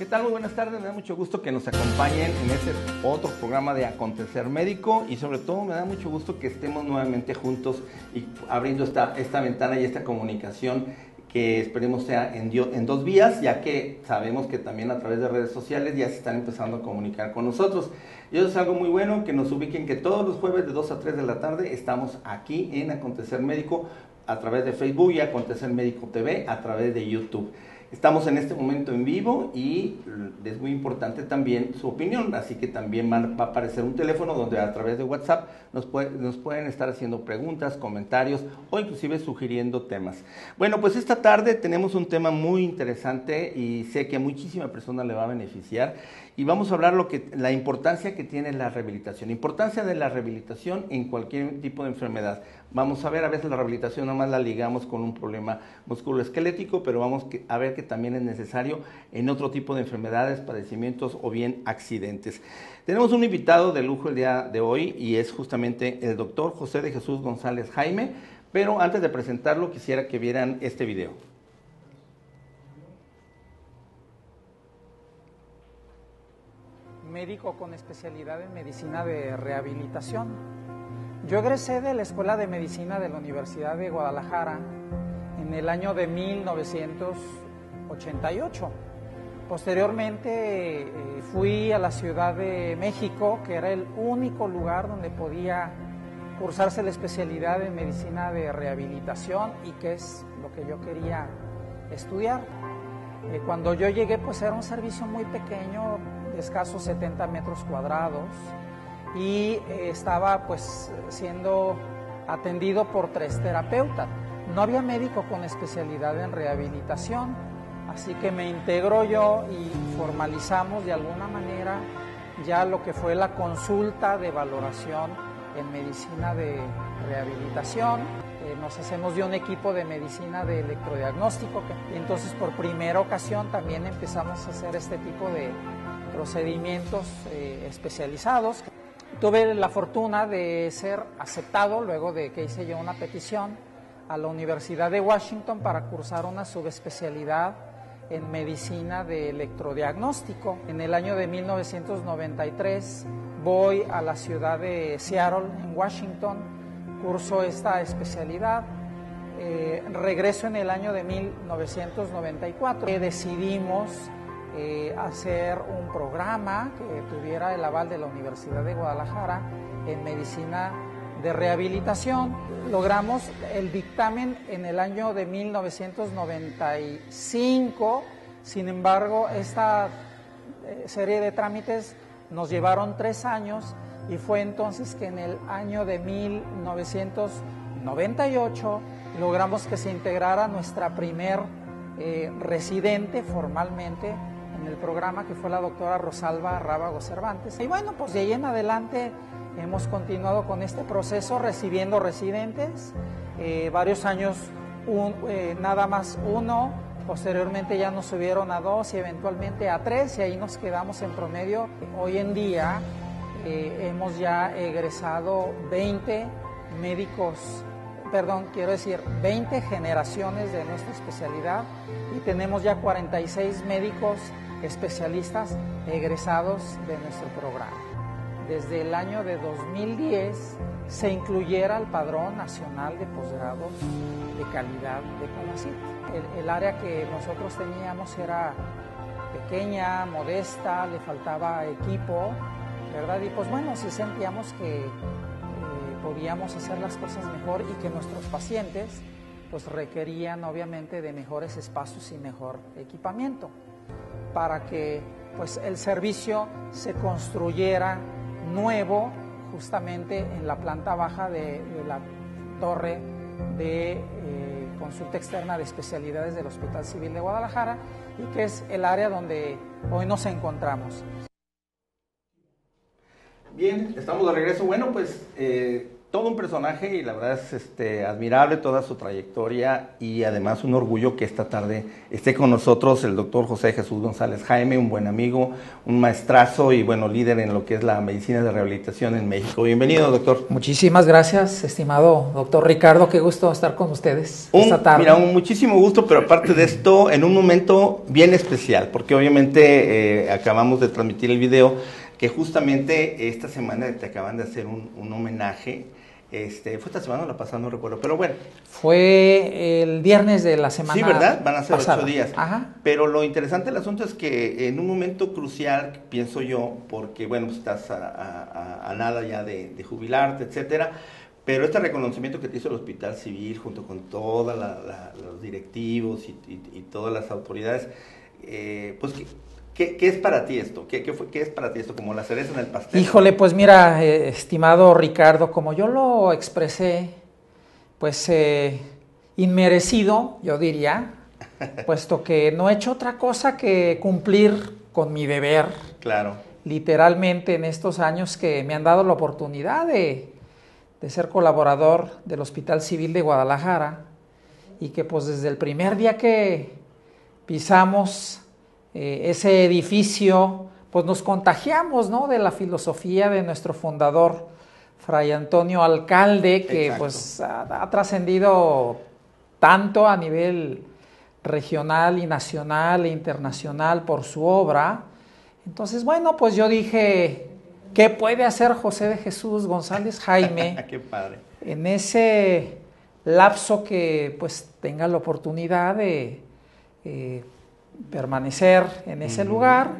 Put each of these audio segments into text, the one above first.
¿Qué tal? Muy buenas tardes. Me da mucho gusto que nos acompañen en este otro programa de Acontecer Médico y sobre todo me da mucho gusto que estemos nuevamente juntos y abriendo esta, esta ventana y esta comunicación que esperemos sea en, dos vías, ya que sabemos que también a través de redes sociales ya se están empezando a comunicar con nosotros. Y eso es algo muy bueno, que nos ubiquen que todos los jueves de 2 a 3 de la tarde estamos aquí en Acontecer Médico a través de Facebook y Acontecer Médico TV a través de YouTube. Estamos en este momento en vivo y es muy importante también su opinión, así que también va a aparecer un teléfono donde a través de WhatsApp nos, pueden estar haciendo preguntas, comentarios o inclusive sugiriendo temas. Bueno, pues esta tarde tenemos un tema muy interesante y sé que a muchísima persona le va a beneficiar y vamos a hablar lo que, la importancia que tiene la rehabilitación, importancia de la rehabilitación en cualquier tipo de enfermedad. Vamos a ver, a veces la rehabilitación nomás la ligamos con un problema musculoesquelético, pero vamos a ver que también es necesario en otro tipo de enfermedades, padecimientos o bien accidentes. Tenemos un invitado de lujo el día de hoy y es justamente el doctor José de Jesús González Jaime, pero antes de presentarlo quisiera que vieran este video. Médico con especialidad en medicina de rehabilitación. Yo egresé de la Escuela de Medicina de la Universidad de Guadalajara en el año de 1988. Posteriormente eh, fui a la Ciudad de México, que era el único lugar donde podía cursarse la especialidad en medicina de rehabilitación y que es lo que yo quería estudiar. Eh, cuando yo llegué, pues era un servicio muy pequeño, escasos 70 metros cuadrados y eh, estaba pues siendo atendido por tres terapeutas. No había médico con especialidad en rehabilitación, así que me integro yo y formalizamos de alguna manera ya lo que fue la consulta de valoración en medicina de rehabilitación. Eh, nos hacemos de un equipo de medicina de electrodiagnóstico, y entonces por primera ocasión también empezamos a hacer este tipo de procedimientos eh, especializados. Tuve la fortuna de ser aceptado luego de que hice yo una petición a la Universidad de Washington para cursar una subespecialidad en medicina de electrodiagnóstico. En el año de 1993 voy a la ciudad de Seattle, en Washington, curso esta especialidad. Eh, regreso en el año de 1994. Decidimos eh, hacer un programa que tuviera el aval de la Universidad de Guadalajara en medicina de rehabilitación. Logramos el dictamen en el año de 1995, sin embargo, esta eh, serie de trámites nos llevaron tres años y fue entonces que en el año de 1998 logramos que se integrara nuestra primer eh, residente formalmente en el programa, que fue la doctora Rosalba Rábago Cervantes. Y bueno, pues de ahí en adelante hemos continuado con este proceso recibiendo residentes, eh, varios años eh, nada más uno, posteriormente ya nos subieron a dos y eventualmente a tres y ahí nos quedamos en promedio. Hoy en día eh, hemos ya egresado 20 médicos, perdón, quiero decir 20 generaciones de nuestra especialidad y tenemos ya 46 médicos especialistas egresados de nuestro programa. Desde el año de 2010 se incluyera el Padrón Nacional de Posgrados de Calidad de CONACYT. El, área que nosotros teníamos era pequeña, modesta, le faltaba equipo, ¿verdad? Y pues bueno, sí sentíamos que eh, podíamos hacer las cosas mejor y que nuestros pacientes pues requerían obviamente de mejores espacios y mejor equipamiento para que pues, el servicio se construyera nuevo justamente en la planta baja de, la torre de eh, consulta externa de especialidades del Hospital Civil de Guadalajara y que es el área donde hoy nos encontramos. Bien, estamos de regreso. Bueno, pues eh, todo un personaje y la verdad es este, admirable toda su trayectoria y además un orgullo que esta tarde esté con nosotros el doctor José Jesús González Jaime, un buen amigo, un maestrazo y bueno, líder en lo que es la medicina de rehabilitación en México. Bienvenido, doctor. Muchísimas gracias, estimado doctor Ricardo, qué gusto estar con ustedes esta tarde. Mira, un muchísimo gusto, pero aparte de esto, en un momento bien especial, porque obviamente eh, acabamos de transmitir el video que justamente esta semana te acaban de hacer un, un homenaje este, fue esta semana o la pasada, no recuerdo, pero bueno. Fue el viernes de la semana. Sí, ¿verdad? Van a ser ocho días. Ajá. Pero lo interesante del asunto es que en un momento crucial, pienso yo, porque bueno, pues estás a, nada ya de, jubilarte, etcétera. Pero este reconocimiento que te hizo el Hospital Civil junto con todos los directivos y, todas las autoridades, eh, pues ¿Qué, es para ti esto? ¿Qué, es para ti esto? Como la cereza en el pastel. Híjole, pues mira, eh, estimado Ricardo, como yo lo expresé, pues eh, inmerecido, yo diría, puesto que no he hecho otra cosa que cumplir con mi deber. Claro. Literalmente en estos años que me han dado la oportunidad de, de ser colaborador del Hospital Civil de Guadalajara y que pues desde el primer día que pisamos eh, ese edificio, pues nos contagiamos, ¿no? De la filosofía de nuestro fundador, Fray Antonio Alcalde, que pues ha, trascendido tanto a nivel regional y nacional e internacional por su obra. Entonces, bueno, pues yo dije, ¿qué puede hacer José de Jesús González Jaime en ese lapso que pues tenga la oportunidad de eh, permanecer en ese lugar,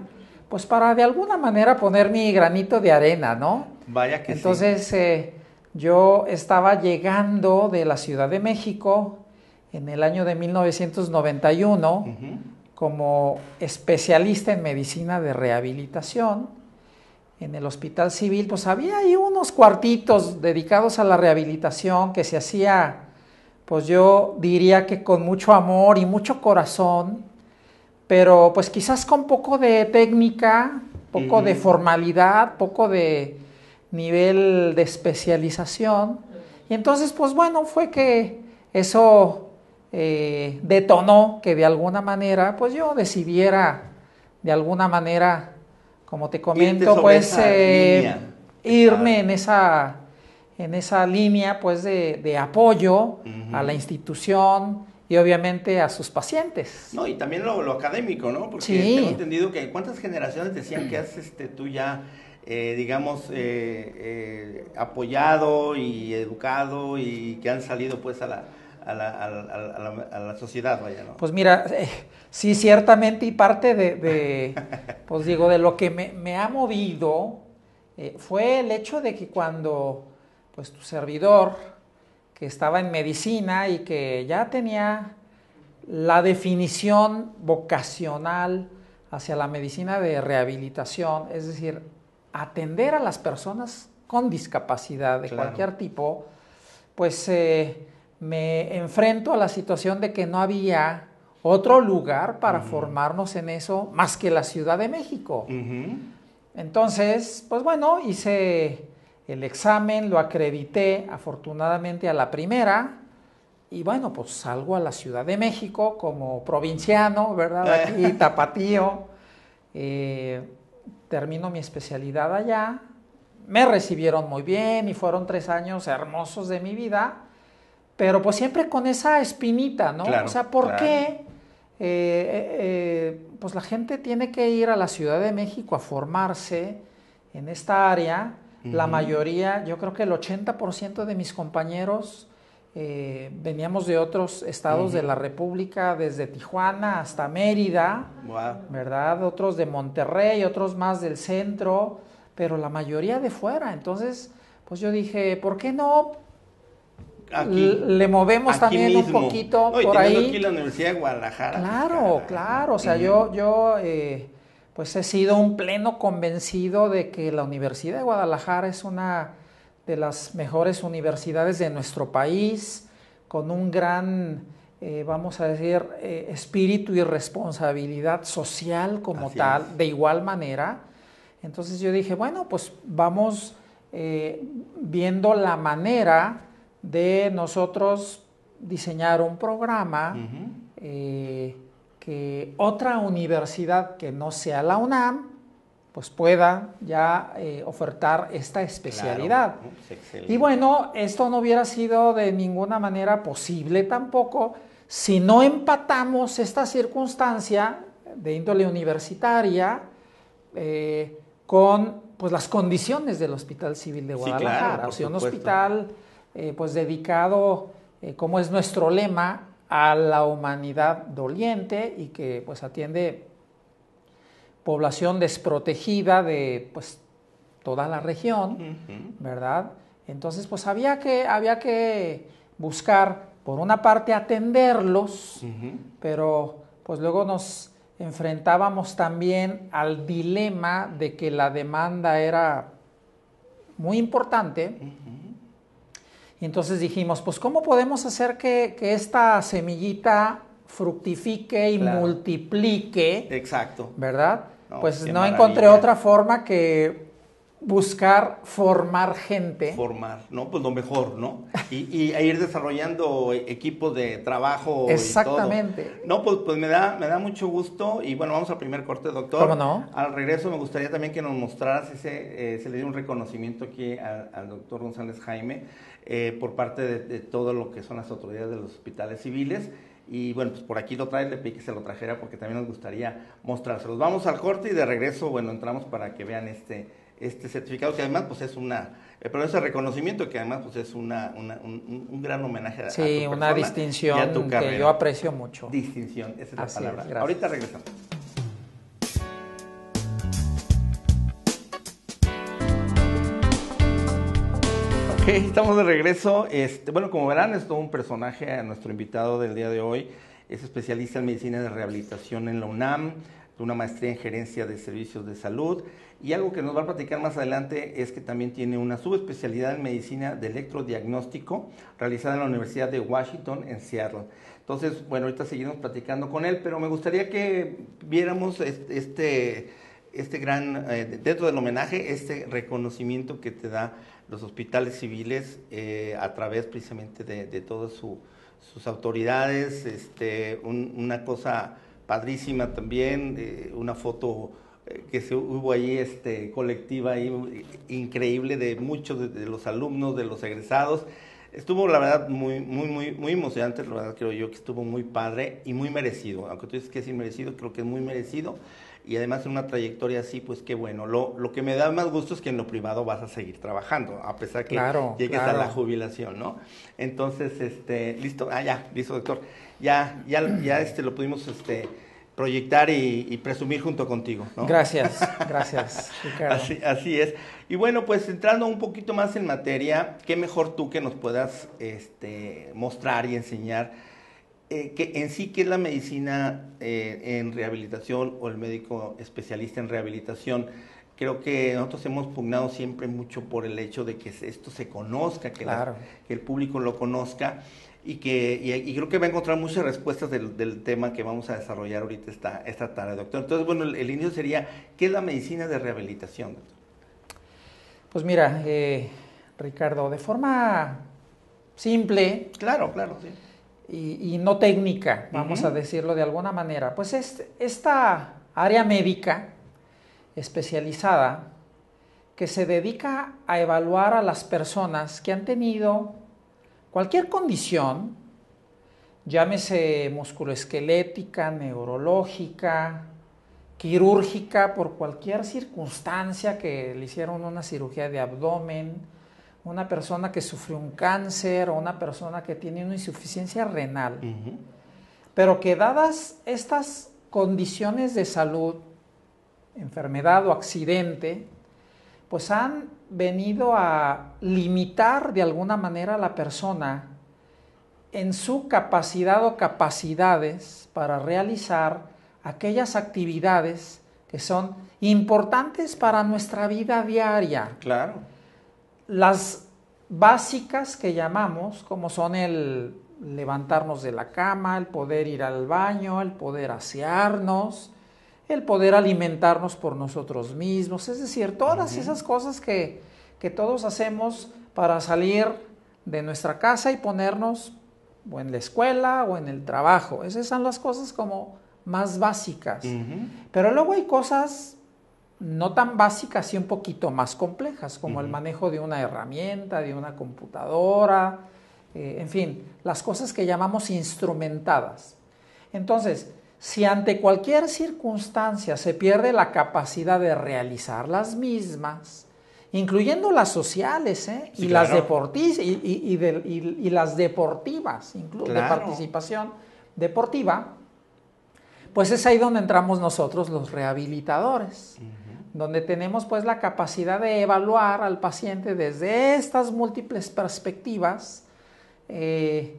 pues para de alguna manera poner mi granito de arena, ¿no? Vaya que Entonces, eh, yo estaba llegando de la Ciudad de México en el año de 1991 como especialista en medicina de rehabilitación en el Hospital Civil, pues había ahí unos cuartitos dedicados a la rehabilitación que se hacía, pues yo diría que con mucho amor y mucho corazón, pero pues quizás con poco de técnica, poco de formalidad, poco de nivel de especialización. Y entonces, pues bueno, fue que eso eh, detonó que de alguna manera, pues yo decidiera, de alguna manera, como te comento, pues eh, irme en esa, en esa línea pues de, apoyo a la institución, y obviamente a sus pacientes. No, y también lo, académico, ¿no? Porque tengo entendido que cuántas generaciones decían que has este, tú ya, eh, digamos, eh, eh, apoyado y educado y que han salido pues a la, a la, a la, sociedad, vaya, ¿no? Pues mira, sí, ciertamente, y parte de, pues digo, de lo que me, me ha movido fue el hecho de que cuando, pues tu servidor, que estaba en medicina y que ya tenía la definición vocacional hacia la medicina de rehabilitación, es decir, atender a las personas con discapacidad de cualquier tipo, pues eh, me enfrento a la situación de que no había otro lugar para formarnos en eso más que la Ciudad de México. Entonces, pues bueno, hice el examen lo acredité afortunadamente a la primera y bueno, pues salgo a la Ciudad de México como provinciano, ¿verdad? Aquí, tapatío. Eh, termino mi especialidad allá. Me recibieron muy bien y fueron tres años hermosos de mi vida, pero pues siempre con esa espinita, ¿no? o sea, ¿por qué? Eh, eh, pues la gente tiene que ir a la Ciudad de México a formarse en esta área la mayoría, yo creo que el 80% de mis compañeros eh, veníamos de otros estados de la República, desde Tijuana hasta Mérida, ¿verdad? Otros de Monterrey, otros más del centro, pero la mayoría de fuera. Entonces, pues yo dije, ¿por qué no? le movemos también un poquito por ahí. aquí la Universidad de Guadalajara. Claro, claro. O sea, yo, yo eh, pues he sido un pleno convencido de que la Universidad de Guadalajara es una de las mejores universidades de nuestro país, con un gran, eh, vamos a decir, eh, espíritu y responsabilidad social como tal, de igual manera. Entonces yo dije, bueno, pues vamos eh, viendo la manera de nosotros diseñar un programa que otra universidad que no sea la UNAM pues pueda ya eh, ofertar esta especialidad. y bueno, esto no hubiera sido de ninguna manera posible tampoco si no empatamos esta circunstancia de índole universitaria con pues las condiciones del Hospital Civil de Guadalajara, o sea, un hospital eh, pues dedicado, eh, como es nuestro lema, a la humanidad doliente y que pues atiende población desprotegida de pues toda la región, ¿verdad? Entonces pues había que, había que buscar por una parte atenderlos, pero pues luego nos enfrentábamos también al dilema de que la demanda era muy importante. Y entonces dijimos, pues ¿cómo podemos hacer que, esta semillita fructifique y multiplique? Exacto. ¿Verdad? pues no encontré otra forma que buscar formar gente. Formar, ¿no? Pues lo mejor, ¿no? Y, ir desarrollando equipos de trabajo. Exactamente. No, pues, pues me, da, me da mucho gusto. Y bueno, vamos al primer corte, doctor. ¿Cómo no? Al regreso me gustaría también que nos mostraras ese, eh, se le dio un reconocimiento aquí al, doctor González Jaime eh, por parte de, todo lo que son las autoridades de los hospitales civiles. Y bueno, pues por aquí lo trae, le pedí que se lo trajera porque también nos gustaría mostrárselos. Vamos al corte y de regreso, bueno, entramos para que vean este este certificado que además pues es una, eh, pero ese reconocimiento que además pues es una, un, gran homenaje a, sí, tu una distinción que yo aprecio mucho. Distinción, esa es la palabra. Ahorita regresamos. Estamos de regreso. Este, bueno, como verán, es todo un personaje a nuestro invitado del día de hoy. Es especialista en medicina de rehabilitación en la UNAM, una maestría en gerencia de servicios de salud y algo que nos va a platicar más adelante es que también tiene una subespecialidad en medicina de electrodiagnóstico realizada en la Universidad de Washington en Seattle. Entonces, bueno, ahorita seguimos platicando con él, pero me gustaría que viéramos este, este gran, eh, dentro del homenaje, este reconocimiento que te da los hospitales civiles eh, a través precisamente de, todas sus autoridades, este, una cosa padrísima también, eh, una foto que se, hubo ahí este, colectiva ahí, increíble de muchos de, los alumnos, de los egresados. Estuvo, la verdad, muy, muy, muy, muy emocionante, la verdad creo yo que estuvo muy padre y muy merecido. Aunque tú dices que es inmerecido, creo que es muy merecido. Y además en una trayectoria así, pues qué bueno. Lo, lo que me da más gusto es que en lo privado vas a seguir trabajando, a pesar que llegues a la jubilación, ¿no? Entonces, este, listo, ah, ya, listo, doctor. Ya, ya, ya este, lo pudimos, este, proyectar y, presumir junto contigo. Gracias, gracias, Ricardo. Así, es. Y bueno, pues entrando un poquito más en materia, qué mejor tú que nos puedas este, mostrar y enseñar eh, que en sí qué es la medicina eh, en rehabilitación o el médico especialista en rehabilitación. Creo que nosotros hemos pugnado siempre mucho por el hecho de que esto se conozca, que, que el público lo conozca y que y, creo que va a encontrar muchas respuestas del, tema que vamos a desarrollar ahorita esta, esta tarde, doctor. Entonces, bueno, el, inicio sería, ¿qué es la medicina de rehabilitación, doctor? Pues mira, eh, Ricardo, de forma simple. Claro, claro, sí. Y, no técnica, vamos a decirlo de alguna manera. Pues es, esta área médica especializada que se dedica a evaluar a las personas que han tenido Cualquier condición, llámese musculoesquelética, neurológica, quirúrgica, por cualquier circunstancia que le hicieron una cirugía de abdomen, una persona que sufrió un cáncer o una persona que tiene una insuficiencia renal, pero que dadas estas condiciones de salud, enfermedad o accidente, pues han venido a limitar de alguna manera a la persona en su capacidad o capacidades para realizar aquellas actividades que son importantes para nuestra vida diaria. Claro. Las básicas que llamamos, como son el levantarnos de la cama, el poder ir al baño, el poder asearnos, el poder alimentarnos por nosotros mismos, es decir, todas esas cosas que, que todos hacemos para salir de nuestra casa y ponernos o en la escuela o en el trabajo. Esas son las cosas como más básicas. Pero luego hay cosas no tan básicas y un poquito más complejas, como el manejo de una herramienta, de una computadora, eh, en fin, las cosas que llamamos instrumentadas. Entonces, si ante cualquier circunstancia se pierde la capacidad de realizar las mismas, incluyendo las sociales ¿eh? y, las y, las deportivas, incluso de participación deportiva, pues es ahí donde entramos nosotros los rehabilitadores, donde tenemos pues la capacidad de evaluar al paciente desde estas múltiples perspectivas eh,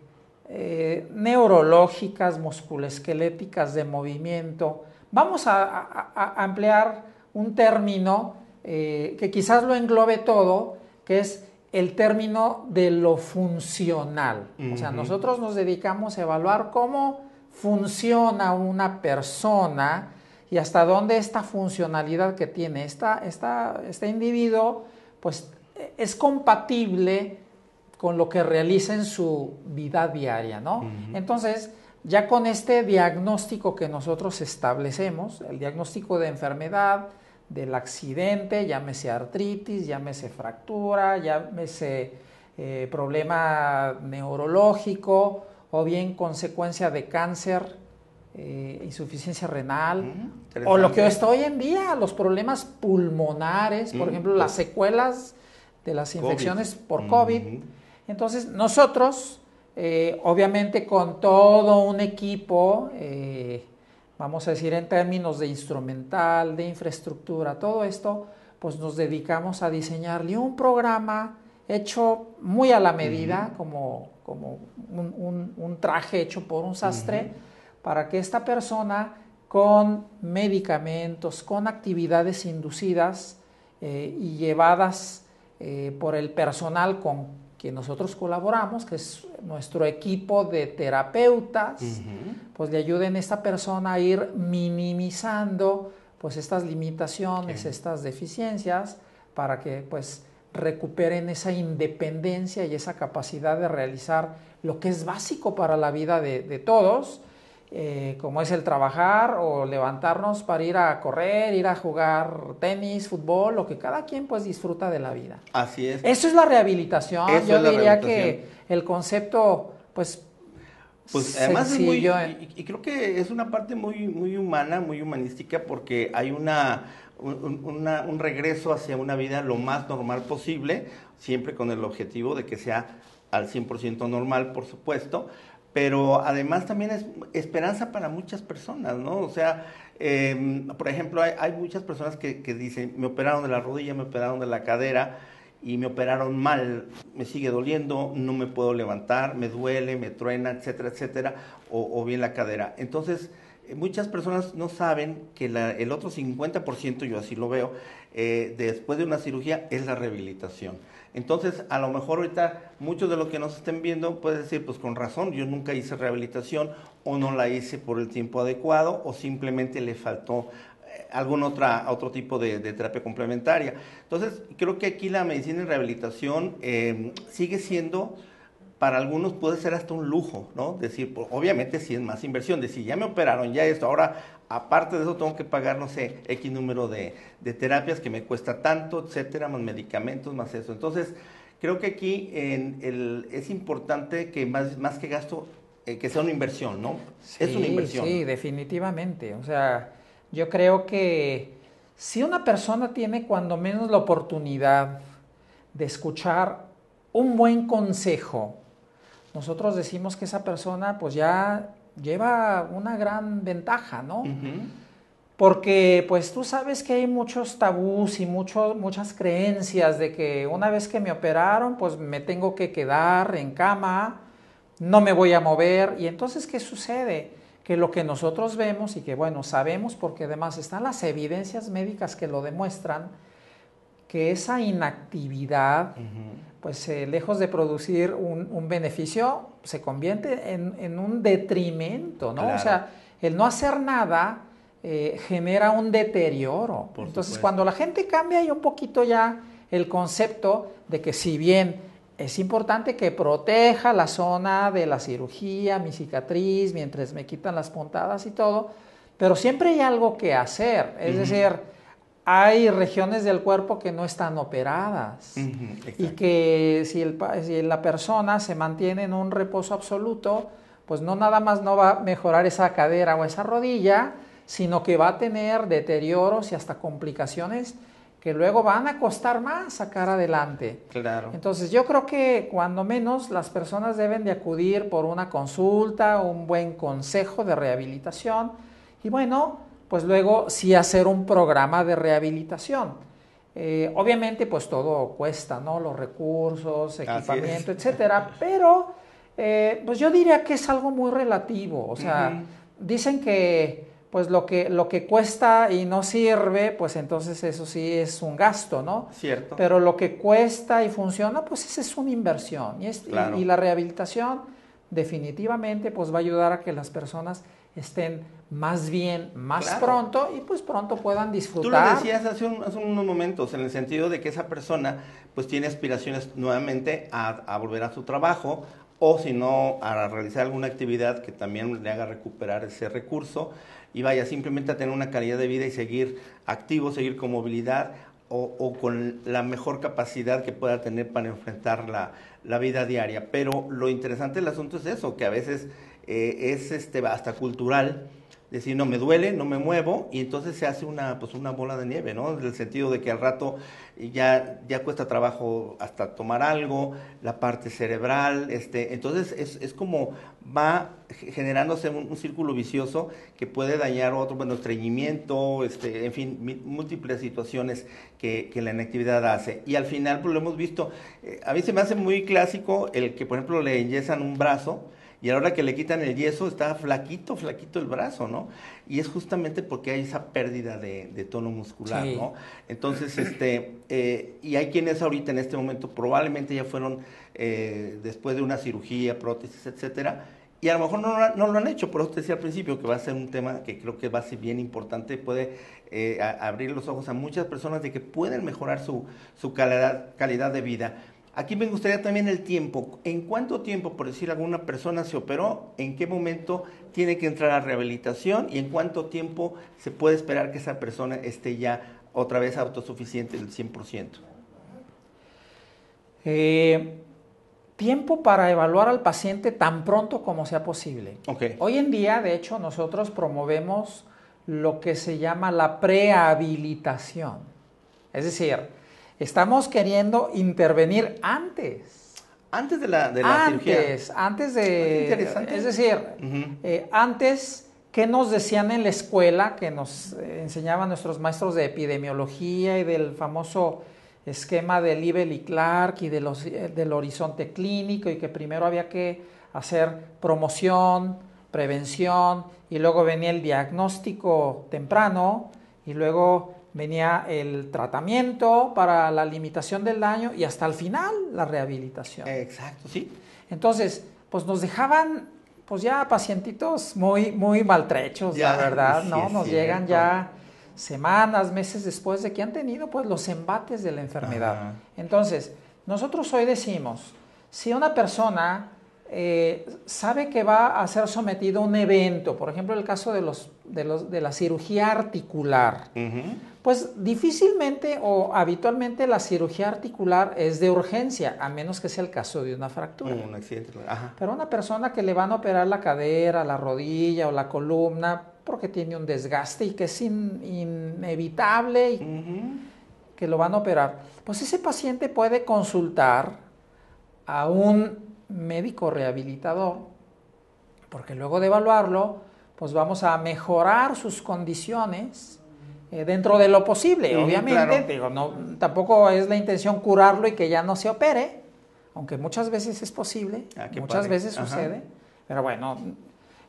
eh, neurológicas, musculoesqueléticas, de movimiento. Vamos a, emplear un término eh, que quizás lo englobe todo, que es el término de lo funcional. O sea, nosotros nos dedicamos a evaluar cómo funciona una persona y hasta dónde esta funcionalidad que tiene esta, este individuo, pues es compatible con lo que realiza en su vida diaria, ¿no? Entonces, ya con este diagnóstico que nosotros establecemos, el diagnóstico de enfermedad, del accidente, llámese artritis, llámese fractura, llámese eh, problema neurológico o bien consecuencia de cáncer, eh, insuficiencia renal, o lo que está hoy en día, los problemas pulmonares, por ejemplo, las secuelas de las infecciones por COVID. Entonces, nosotros, eh, obviamente con todo un equipo, eh, vamos a decir en términos de instrumental, de infraestructura, todo esto, pues nos dedicamos a diseñarle un programa hecho muy a la medida, como, como un, traje hecho por un sastre, para que esta persona con medicamentos, con actividades inducidas eh, y llevadas por el personal con que nosotros colaboramos, que es nuestro equipo de terapeutas, pues le ayuden a esta persona a ir minimizando pues estas limitaciones, estas deficiencias, para que pues recuperen esa independencia y esa capacidad de realizar lo que es básico para la vida de, de todos eh, como es el trabajar o levantarnos para ir a correr, ir a jugar tenis, fútbol, lo que cada quien pues disfruta de la vida. Así es. Eso es la rehabilitación. Yo diría que el concepto pues pues además es muy, y, creo que es una parte muy, muy humana, muy humanística, porque hay una, un regreso hacia una vida lo más normal posible, siempre con el objetivo de que sea al 100% normal, por supuesto, pero además también es esperanza para muchas personas, ¿no? O sea, em, por ejemplo, hay, muchas personas que, dicen, me operaron de la rodilla, me operaron de la cadera y me operaron mal, me sigue doliendo, no me puedo levantar, me duele, me truena, etcétera, etcétera, o, bien la cadera. Entonces, eh, muchas personas no saben que el otro 50%, yo así lo veo, eh, después de una cirugía es la rehabilitación. Entonces, a lo mejor ahorita muchos de los que nos estén viendo pueden decir, pues con razón, yo nunca hice rehabilitación o no la hice por el tiempo adecuado o simplemente le faltó eh, algún otra, otro tipo de, terapia complementaria. Entonces, creo que aquí la medicina en rehabilitación eh, sigue siendo para algunos puede ser hasta un lujo, ¿no? Decir, pues, obviamente si es más inversión, decir, ya me operaron, ya esto, ahora aparte de eso tengo que pagar, no sé, X número de, terapias que me cuesta tanto, etcétera, más medicamentos, más eso. Entonces, creo que aquí en el, es importante que más, más que gasto, eh, que sea una inversión, ¿no? es una inversión. Sí, definitivamente. O sea, yo creo que si una persona tiene cuando menos la oportunidad de escuchar un buen consejo, nosotros decimos que esa persona pues ya lleva una gran ventaja, ¿no? Porque pues tú sabes que hay muchos tabús y muchas creencias de que una vez que me operaron pues me tengo que quedar en cama, no me voy a mover y entonces ¿qué sucede? Que lo que nosotros vemos y que bueno sabemos porque además están las evidencias médicas que lo demuestran, que esa inactividad pues eh, lejos de producir un, beneficio, se convierte en, un detrimento, ¿no? O sea, el no hacer nada eh, genera un deterioro. Entonces, cuando la gente cambia y un poquito ya el concepto de que si bien es importante que proteja la zona de la cirugía, mi cicatriz, mientras me quitan las puntadas y todo, pero siempre hay algo que hacer. Es decir, hay regiones del cuerpo que no están operadas y que si, el, si la persona se mantiene en un reposo absoluto, pues no nada más no va a mejorar esa cadera o esa rodilla, sino que va a tener deterioros y hasta complicaciones que luego van a costar más sacar adelante. Claro. Entonces yo creo que cuando menos las personas deben de acudir por una consulta, un buen consejo de rehabilitación y bueno, pues luego sí hacer un programa de rehabilitación. Eh, obviamente pues todo cuesta, ¿no? Los recursos, equipamiento, etcétera, pero eh, pues yo diría que es algo muy relativo, o sea, dicen que pues lo que, lo que cuesta y no sirve, pues entonces eso sí es un gasto, ¿no? Cierto. Pero lo que cuesta y funciona, pues esa es una inversión. Y, y, la rehabilitación definitivamente pues va a ayudar a que las personas estén más bien, más pronto y pues pronto puedan disfrutar. Tú lo decías hace, hace, unos momentos, en el sentido de que esa persona pues tiene aspiraciones nuevamente a, a volver a su trabajo o si no, a realizar alguna actividad que también le haga recuperar ese recurso y vaya simplemente a tener una calidad de vida y seguir activo, seguir con movilidad o, con la mejor capacidad que pueda tener para enfrentar la, la, vida diaria. Pero lo interesante del asunto es eso, que a veces eh, es este, hasta cultural decir, no me duele, no me muevo, y entonces se hace una, pues una bola de nieve, ¿no? En el sentido de que al rato ya, ya cuesta trabajo hasta tomar algo, la parte cerebral, este, entonces es, es como va generándose un, círculo vicioso que puede dañar otro, bueno, estreñimiento, este, en fin, múltiples situaciones que, que, la inactividad hace. Y al final, pues lo hemos visto, eh, a mí se me hace muy clásico el que, por ejemplo, le enyesan un brazo, y a la hora que le quitan el yeso está flaquito, flaquito el brazo, ¿no? Y es justamente porque hay esa pérdida de, tono muscular, ¿no? Entonces, este, eh, y hay quienes ahorita en este momento probablemente ya fueron eh, después de una cirugía, prótesis, etcétera, y a lo mejor no, no, lo han hecho, por eso te decía al principio que va a ser un tema que creo que va a ser bien importante, puede eh, abrir los ojos a muchas personas de que pueden mejorar su, su calidad, calidad de vida. Aquí me gustaría también el tiempo. ¿En cuánto tiempo, por decir, alguna persona se operó? ¿En qué momento tiene que entrar a rehabilitación? ¿Y en cuánto tiempo se puede esperar que esa persona esté ya otra vez autosuficiente del 100%? Eh, tiempo para evaluar al paciente tan pronto como sea posible. Hoy en día, de hecho, nosotros promovemos lo que se llama la prehabilitación. Es decir, Estamos queriendo intervenir antes. Antes de la, de la antes, Antes de... Interesante. Es decir, eh, antes, ¿qué nos decían en la escuela? Que nos eh, enseñaban nuestros maestros de epidemiología y del famoso esquema de Libel y Clark y de los, eh, del horizonte clínico y que primero había que hacer promoción, prevención y luego venía el diagnóstico temprano y luego venía el tratamiento para la limitación del daño y hasta el final la rehabilitación. Exacto, sí. Entonces, pues nos dejaban pues ya pacientitos muy muy maltrechos, la verdad, ¿no? nos llegan ya semanas, meses después de que han tenido pues los embates de la enfermedad. Entonces, nosotros hoy decimos, si una persona eh, sabe que va a ser sometido a un evento, por ejemplo, el caso de, los, de, los, de la cirugía articular, pues difícilmente o habitualmente la cirugía articular es de urgencia, a menos que sea el caso de una fractura. Un accidente. Pero una persona que le van a operar la cadera, la rodilla o la columna, porque tiene un desgaste y que es inevitable y que lo van a operar, pues ese paciente puede consultar a un médico rehabilitador, porque luego de evaluarlo, pues vamos a mejorar sus condiciones eh, dentro de lo posible, obviamente. no, tampoco es la intención curarlo y que ya no se opere, aunque muchas veces es posible, ah, muchas veces sucede, pero bueno,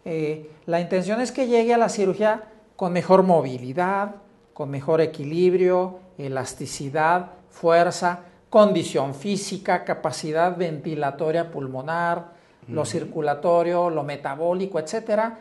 eh, la intención es que llegue a la cirugía con mejor movilidad, con mejor equilibrio, elasticidad, fuerza, condición física, capacidad ventilatoria pulmonar, lo circulatorio, lo metabólico, etcétera.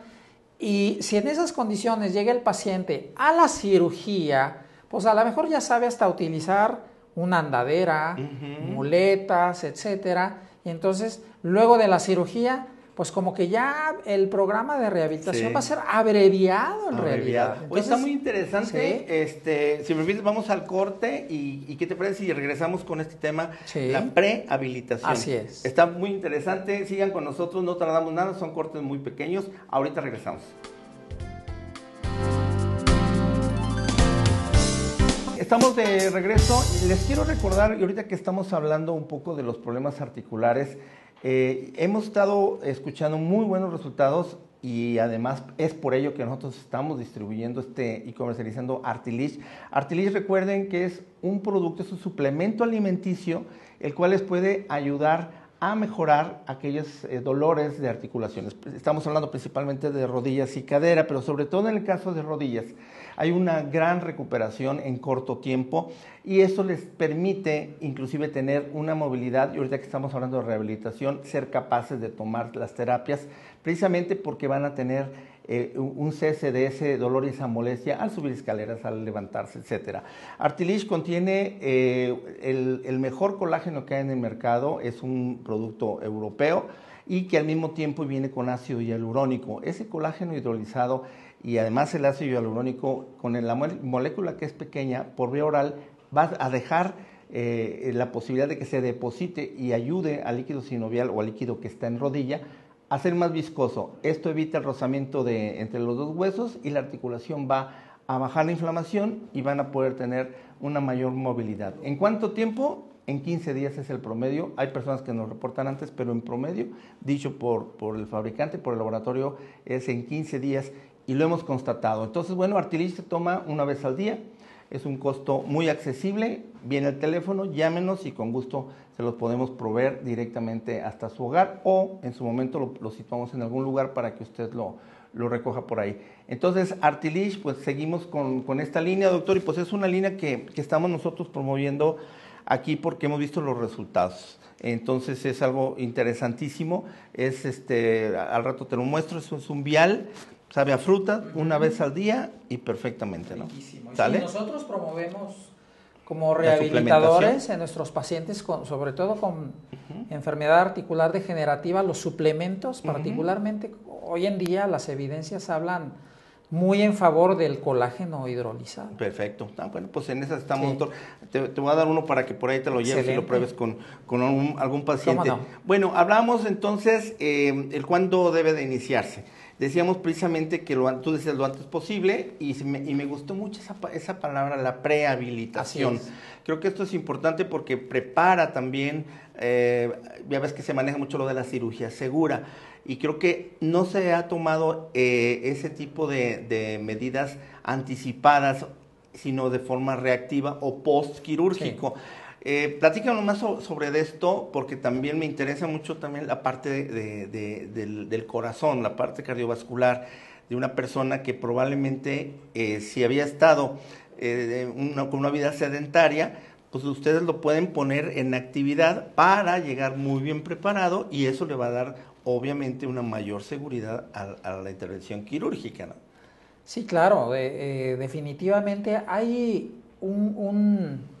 Y si en esas condiciones llega el paciente a la cirugía, pues a lo mejor ya sabe hasta utilizar una andadera, muletas, etcétera. Y entonces, luego de la cirugía, pues como que ya el programa de rehabilitación va a ser abreviado en realidad. está muy interesante. Este, si me permites, vamos al corte y, ¿qué te parece si regresamos con este tema? La prehabilitación. Así es. Está muy interesante. Sigan con nosotros, no tardamos nada, son cortes muy pequeños. Ahorita regresamos. Estamos de regreso. Les quiero recordar, y ahorita que estamos hablando un poco de los problemas articulares, eh, hemos estado escuchando muy buenos resultados y además es por ello que nosotros estamos distribuyendo este y comercializando Artilich. Artilich recuerden que es un producto, es un suplemento alimenticio, el cual les puede ayudar a mejorar aquellos eh, dolores de articulaciones. Estamos hablando principalmente de rodillas y cadera, pero sobre todo en el caso de rodillas hay una gran recuperación en corto tiempo y eso les permite inclusive tener una movilidad y ahorita que estamos hablando de rehabilitación, ser capaces de tomar las terapias precisamente porque van a tener eh, un cese de ese dolor y esa molestia al subir escaleras, al levantarse, etc. Artilich contiene eh, el mejor colágeno que hay en el mercado, es un producto europeo y que al mismo tiempo viene con ácido hialurónico. Ese colágeno hidrolizado y además el ácido hialurónico con la molécula que es pequeña por vía oral va a dejar eh, la posibilidad de que se deposite y ayude al líquido sinovial o al líquido que está en rodilla a ser más viscoso. Esto evita el rozamiento de, entre los dos huesos y la articulación va a bajar la inflamación y van a poder tener una mayor movilidad. ¿En cuánto tiempo? En 15 días es el promedio. Hay personas que nos reportan antes, pero en promedio, dicho por, por el fabricante, por el laboratorio, es en 15 días y lo hemos constatado. Entonces, bueno, Artilich se toma una vez al día, es un costo muy accesible, viene el teléfono, llámenos y con gusto se los podemos proveer directamente hasta su hogar o en su momento lo, situamos en algún lugar para que usted lo, lo recoja por ahí. Entonces, Artilich, pues seguimos con, con, esta línea, doctor, y pues es una línea que, que estamos nosotros promoviendo aquí porque hemos visto los resultados. Entonces es algo interesantísimo. Es este, al rato te lo muestro, eso es un vial sabe a fruta una vez al día y perfectamente, ¿no? ¿Sale? nosotros promovemos como rehabilitadores en nuestros pacientes, con, sobre todo con enfermedad articular degenerativa, los suplementos, particularmente hoy en día las evidencias hablan muy en favor del colágeno hidrolizado. Perfecto. Ah, bueno, pues en esas estamos, doctor. Te, voy a dar uno para que por ahí te lo lleves y lo pruebes con, algún, paciente. Bueno, hablamos entonces eh, el cuándo debe de iniciarse decíamos precisamente que lo, tú decías lo antes posible y me, y me gustó mucho esa, esa palabra, la prehabilitación. Creo que esto es importante porque prepara también, eh, ya ves que se maneja mucho lo de la cirugía segura y creo que no se ha tomado eh, ese tipo de, de, medidas anticipadas, sino de forma reactiva o post-quirúrgico. Eh, platícanos más sobre esto, porque también me interesa mucho también la parte del, corazón, la parte cardiovascular de una persona que probablemente eh, si había estado eh, con una vida sedentaria, pues ustedes lo pueden poner en actividad para llegar muy bien preparado y eso le va a dar obviamente una mayor seguridad a, la intervención quirúrgica. ¿no? Sí, claro, definitivamente hay un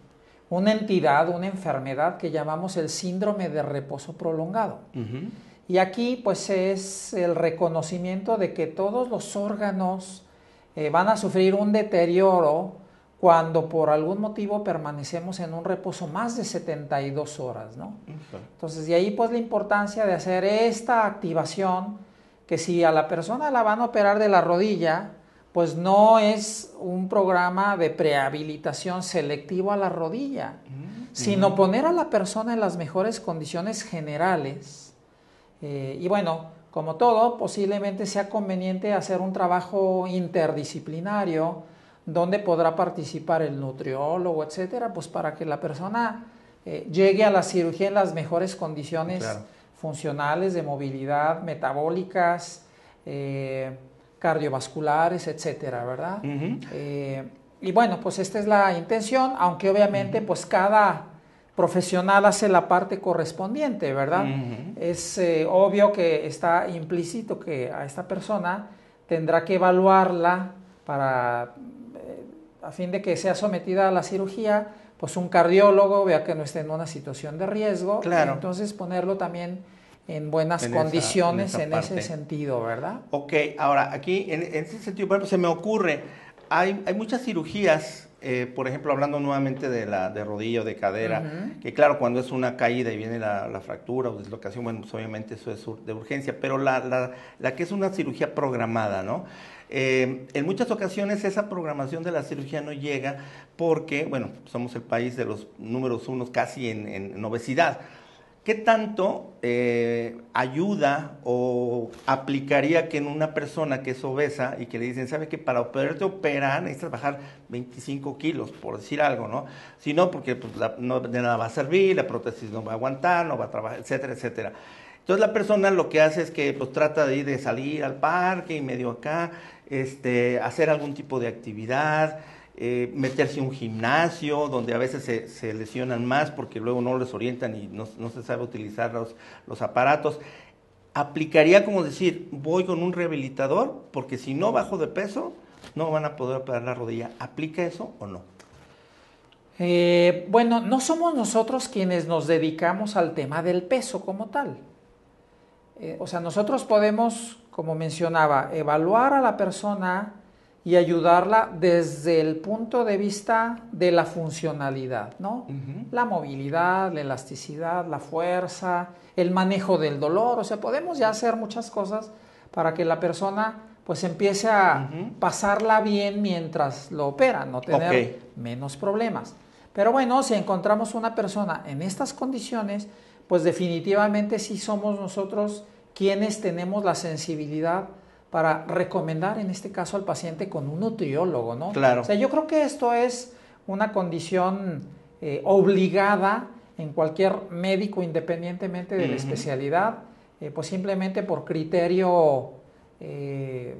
una entidad, una enfermedad que llamamos el síndrome de reposo prolongado. Y aquí pues es el reconocimiento de que todos los órganos eh, van a sufrir un deterioro cuando por algún motivo permanecemos en un reposo más de 72 horas, ¿no? Entonces, de ahí pues la importancia de hacer esta activación, que si a la persona la van a operar de la rodilla, pues no es un programa de prehabilitación selectivo a la rodilla, mm, sino poner a la persona en las mejores condiciones generales. Eh, y bueno, como todo, posiblemente sea conveniente hacer un trabajo interdisciplinario donde podrá participar el nutriólogo, etcétera, pues para que la persona eh, llegue a la cirugía en las mejores condiciones funcionales de movilidad, metabólicas, eh, cardiovasculares, etcétera, ¿verdad? Eh, y bueno, pues esta es la intención, aunque obviamente pues cada profesional hace la parte correspondiente, ¿verdad? Es eh, obvio que está implícito que a esta persona tendrá que evaluarla para, eh, a fin de que sea sometida a la cirugía, pues un cardiólogo vea que no esté en una situación de riesgo. Claro. entonces ponerlo también en buenas condiciones en, ese sentido, ¿verdad? Ok, ahora aquí en, ese sentido, bueno, se me ocurre, hay, hay muchas cirugías, eh, por ejemplo, hablando nuevamente de la de rodilla o de cadera, que claro, cuando es una caída y viene la, fractura o dislocación, bueno, pues obviamente eso es de urgencia, pero la, la, la que es una cirugía programada, ¿no? Eh, en muchas ocasiones esa programación de la cirugía no llega porque, bueno, somos el país de los números unos casi en, obesidad. ¿Qué tanto eh, ayuda o aplicaría que en una persona que es obesa y que le dicen, sabe que para poderte operar necesitas bajar 25 kilos, por decir algo, ¿no? Si no, porque pues, no, de nada va a servir, la prótesis no va a aguantar, no va a trabajar, etcétera, etcétera. Entonces la persona lo que hace es que pues, trata de ir de salir al parque y medio acá, este, hacer algún tipo de actividad, eh, meterse a un gimnasio donde a veces se, lesionan más porque luego no les orientan y no, se sabe utilizar los, aparatos. Aplicaría como decir, voy con un rehabilitador porque si no bajo de peso no van a poder operar la rodilla. ¿Aplica eso o no? Eh, bueno, no somos nosotros quienes nos dedicamos al tema del peso como tal. Eh, o sea, nosotros podemos como mencionaba, evaluar a la persona y ayudarla desde el punto de vista de la funcionalidad, ¿no? La movilidad, la elasticidad, la fuerza, el manejo del dolor, o sea, podemos ya hacer muchas cosas para que la persona pues empiece a pasarla bien mientras lo opera, no tener menos problemas. Pero bueno, si encontramos una persona en estas condiciones, pues definitivamente sí somos nosotros quienes tenemos la sensibilidad para recomendar en este caso al paciente con un nutriólogo, ¿no? Claro. O sea, yo creo que esto es una condición eh, obligada en cualquier médico independientemente de la especialidad, eh, pues simplemente por criterio, eh,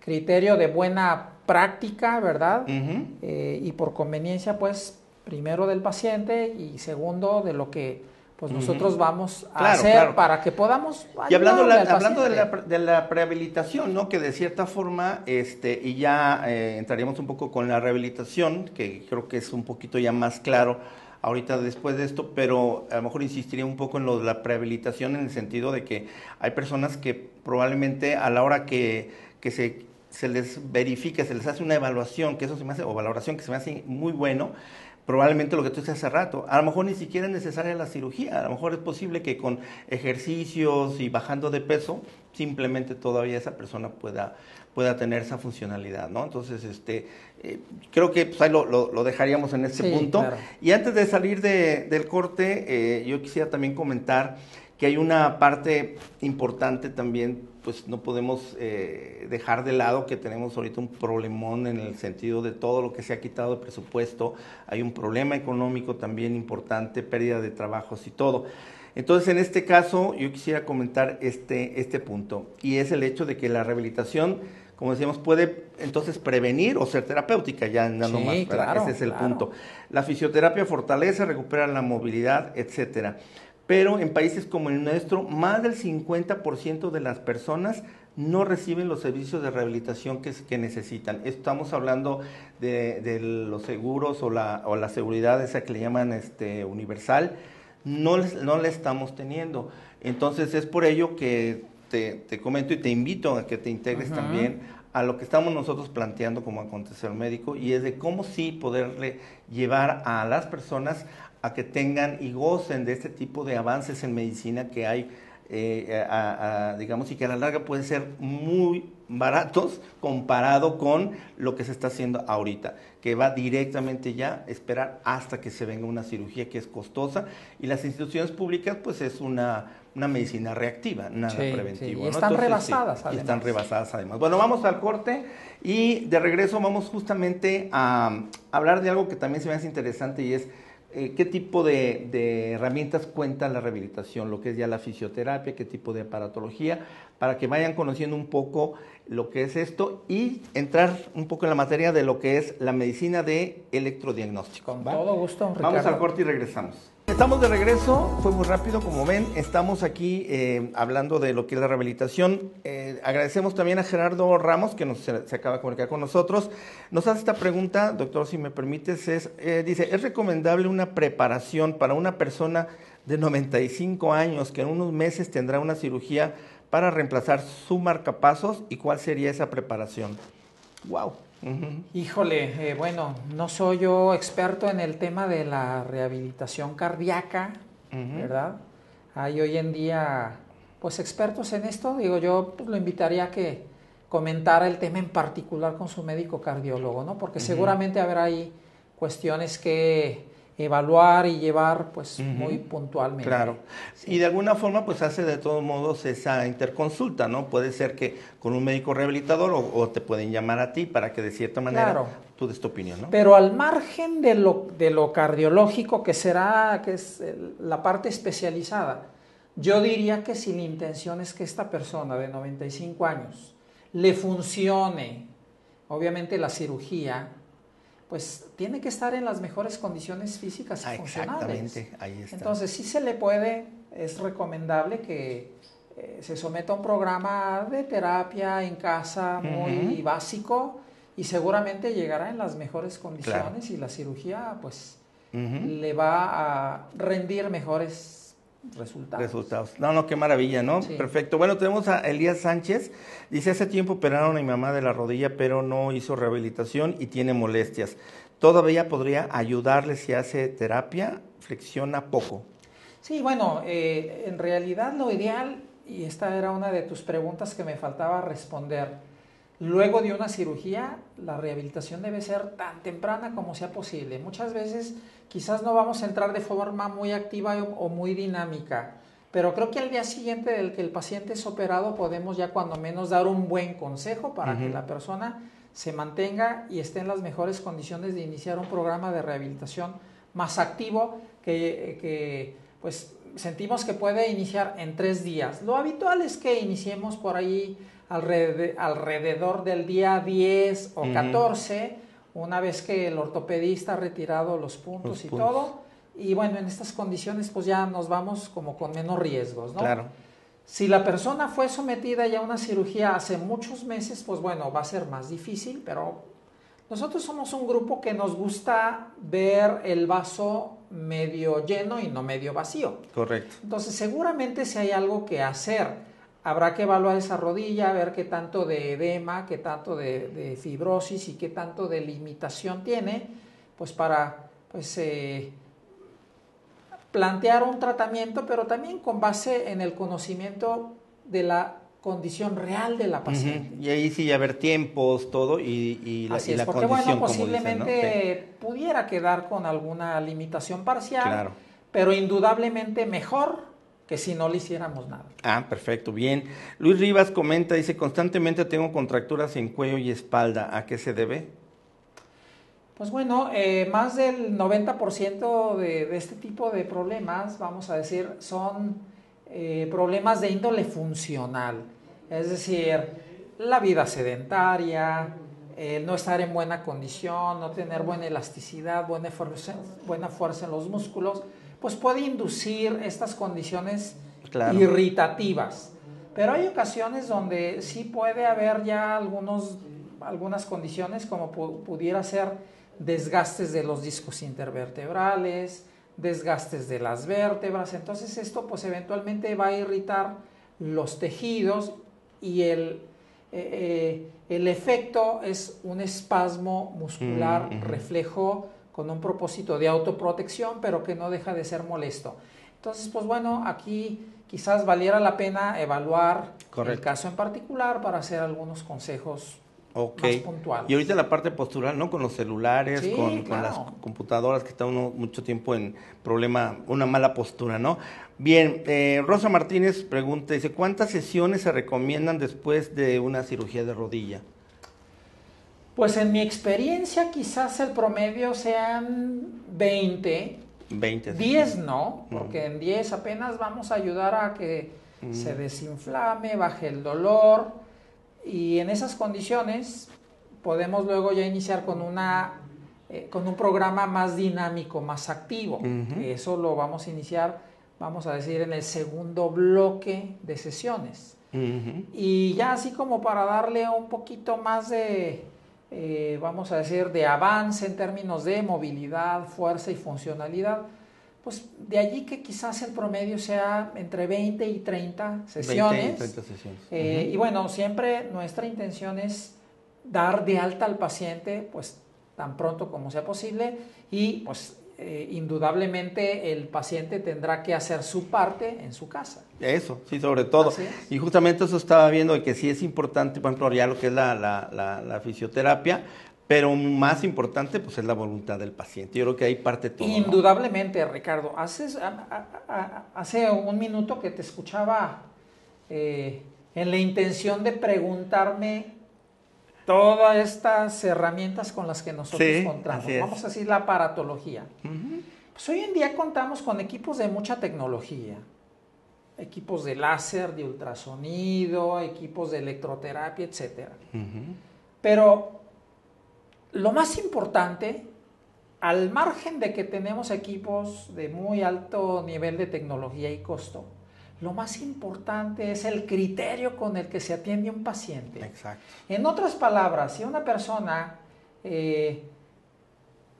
criterio de buena práctica, ¿verdad? y por conveniencia, pues, primero del paciente y segundo de lo que pues nosotros vamos a hacer para que podamos y hablando hablando de la, de la, prehabilitación no que de cierta forma este y ya eh, entraríamos un poco con la rehabilitación que creo que es un poquito ya más claro ahorita después de esto pero a lo mejor insistiría un poco en lo de la prehabilitación en el sentido de que hay personas que probablemente a la hora que, que se se les verifica, se les hace una evaluación, que eso se me hace, o valoración que se me hace muy bueno, probablemente lo que tú dices hace rato, a lo mejor ni siquiera es necesaria la cirugía, a lo mejor es posible que con ejercicios y bajando de peso, simplemente todavía esa persona pueda, pueda tener esa funcionalidad, ¿no? Entonces, este, eh, creo que pues, ahí lo, lo, dejaríamos en este punto. Y antes de salir de, del corte, eh, yo quisiera también comentar que hay una parte importante también pues no podemos eh, dejar de lado que tenemos ahorita un problemón en el sentido de todo lo que se ha quitado de presupuesto, hay un problema económico también importante, pérdida de trabajos y todo. Entonces, en este caso, yo quisiera comentar este, este punto, y es el hecho de que la rehabilitación, como decíamos, puede entonces prevenir o ser terapéutica, ya andando más, ese es el punto. La fisioterapia fortalece, recupera la movilidad, etcétera pero en países como el nuestro, más del 50% de las personas no reciben los servicios de rehabilitación que, que necesitan. Estamos hablando de, los seguros o la, o la, seguridad esa que le llaman este, universal, no, no la estamos teniendo. Entonces es por ello que te, comento y te invito a que te integres también a lo que estamos nosotros planteando como acontecer médico y es de cómo sí poderle llevar a las personas a que tengan y gocen de este tipo de avances en medicina que hay, eh, digamos, y que a la larga pueden ser muy baratos comparado con lo que se está haciendo ahorita, que va directamente ya a esperar hasta que se venga una cirugía que es costosa y las instituciones públicas pues es una, una medicina reactiva, nada preventivo. y están rebasadas además. están rebasadas además. Bueno, vamos al corte y de regreso vamos justamente a hablar de algo que también se me hace interesante y es eh, qué tipo de, herramientas cuenta la rehabilitación, lo que es ya la fisioterapia, qué tipo de aparatología, para que vayan conociendo un poco lo que es esto y entrar un poco en la materia de lo que es la medicina de electrodiagnóstico. Con todo gusto, Vamos al corte y regresamos. Estamos de regreso, fue muy rápido, como ven, estamos aquí eh, hablando de lo que es la rehabilitación. Eh, agradecemos también a Gerardo Ramos, que nos, se, acaba de comunicar con nosotros. Nos hace esta pregunta, doctor, si me permites, es, eh, dice, ¿es recomendable una preparación para una persona de 95 años que en unos meses tendrá una cirugía para reemplazar su marcapasos y cuál sería esa preparación? Wow. Híjole, eh, bueno, no soy yo experto en el tema de la rehabilitación cardíaca, ¿verdad? Hay hoy en día, pues, expertos en esto. Digo, yo pues, lo invitaría a que comentara el tema en particular con su médico cardiólogo, ¿no? Porque seguramente habrá ahí cuestiones que evaluar y llevar pues muy puntualmente. Claro. Y de alguna forma pues hace de todos modos esa interconsulta, ¿no? Puede ser que con un médico rehabilitador o, te pueden llamar a ti para que de cierta manera tú des tu opinión, ¿no? Pero al margen de lo, de lo cardiológico que será, que es la parte especializada, yo diría que si la intención es que esta persona de 95 años le funcione, obviamente la cirugía, pues tiene que estar en las mejores condiciones físicas y ah, funcionales. Exactamente, ahí está. Entonces, sí se le puede, es recomendable que eh, se someta a un programa de terapia en casa muy básico y seguramente llegará en las mejores condiciones y la cirugía, pues, le va a rendir mejores resultados. Resultados. No, no, qué maravilla, ¿no? Perfecto. Bueno, tenemos a Elías Sánchez. Dice, hace tiempo operaron a mi mamá de la rodilla, pero no hizo rehabilitación y tiene molestias. ¿Todavía podría ayudarle si hace terapia? Flexiona poco. Sí, bueno, eh, en realidad lo ideal, y esta era una de tus preguntas que me faltaba responder, luego de una cirugía, la rehabilitación debe ser tan temprana como sea posible. Muchas veces quizás no vamos a entrar de forma muy activa o muy dinámica, pero creo que al día siguiente del que el paciente es operado podemos ya cuando menos dar un buen consejo para que la persona se mantenga y esté en las mejores condiciones de iniciar un programa de rehabilitación más activo que, que pues sentimos que puede iniciar en tres días. Lo habitual es que iniciemos por ahí alrededor, del día 10 o 14 una vez que el ortopedista ha retirado los puntos y todo. Y bueno, en estas condiciones pues ya nos vamos como con menos riesgos, ¿no? Claro. Si la persona fue sometida ya a una cirugía hace muchos meses, pues bueno, va a ser más difícil, pero nosotros somos un grupo que nos gusta ver el vaso medio lleno y no medio vacío. Correcto. Entonces, seguramente si hay algo que hacer, habrá que evaluar esa rodilla, ver qué tanto de edema, qué tanto de, fibrosis y qué tanto de limitación tiene, pues para pues, eh, plantear un tratamiento, pero también con base en el conocimiento de la condición real de la paciente. Y ahí sí haber tiempos, todo, y, la, Así es, porque bueno, posiblemente pudiera quedar con alguna limitación parcial, pero indudablemente mejor que si no le hiciéramos nada. Ah, perfecto, bien. Luis Rivas comenta, dice, constantemente tengo contracturas en cuello y espalda. ¿A qué se debe? Pues bueno, eh, más del 90% de, de, este tipo de problemas, vamos a decir, son eh, problemas de índole funcional. Es decir, la vida sedentaria, no estar en buena condición, no tener buena elasticidad, buena buena fuerza en los músculos pues puede inducir estas condiciones irritativas. Pero hay ocasiones donde sí puede haber ya algunos, algunas condiciones como pudiera ser desgastes de los discos intervertebrales, desgastes de las vértebras. Entonces esto pues eventualmente va a irritar los tejidos y el, eh, eh, el efecto es un espasmo muscular mm, reflejo con un propósito de autoprotección, pero que no deja de ser molesto. Entonces, pues bueno, aquí quizás valiera la pena evaluar el caso en particular para hacer algunos consejos más puntuales. Y ahorita la parte postural, ¿no? Con los celulares, con, las computadoras, que está uno mucho tiempo en problema, una mala postura, ¿no? Bien, eh, Rosa Martínez pregunta, dice, ¿cuántas sesiones se recomiendan después de una cirugía de rodilla? Pues en mi experiencia quizás el promedio sean 20. 20. 10 no, porque en 10 apenas vamos a ayudar a que se desinflame, baje el dolor y en esas condiciones podemos luego ya iniciar con una eh, con un programa más dinámico, más activo. Eso lo vamos a iniciar, vamos a decir, en el segundo bloque de sesiones. Y ya así como para darle un poquito más de, eh, vamos a decir, de avance en términos de movilidad, fuerza y funcionalidad, pues de allí que quizás el promedio sea entre 20 y 30 sesiones. Eh, y bueno, siempre nuestra intención es dar de alta al paciente, pues tan pronto como sea posible y pues eh, indudablemente el paciente tendrá que hacer su parte en su casa. Eso, sí, sobre todo. Y justamente eso estaba viendo que sí es importante, por ejemplo, ya lo que es la, la, fisioterapia, pero más importante pues es la voluntad del paciente. Yo creo que ahí parte todo. Indudablemente, Ricardo. Hace, hace un minuto que te escuchaba eh, en la intención de preguntarme todas estas herramientas con las que nosotros contamos. Vamos a decir la aparatología. Pues hoy en día contamos con equipos de mucha tecnología. Equipos de láser, de ultrasonido, equipos de electroterapia, etc. Pero lo más importante, al margen de que tenemos equipos de muy alto nivel de tecnología y costo, lo más importante es el criterio con el que se atiende un paciente. Exacto. En otras palabras, si una persona eh,